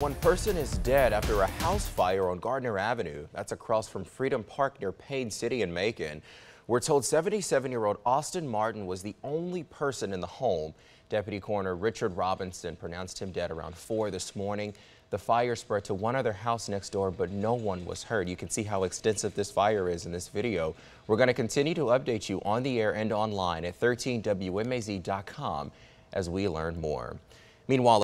One person is dead after a house fire on Gardner Avenue. That's across from Freedom Park near Payne City in Macon. We're told 77-year-old Austin Martin was the only person in the home. Deputy Coroner Richard Robinson pronounced him dead around 4 this morning. The fire spread to one other house next door, but no one was hurt. You can see how extensive this fire is in this video. We're going to continue to update you on the air and online at 13WMAZ.com as we learn more. Meanwhile,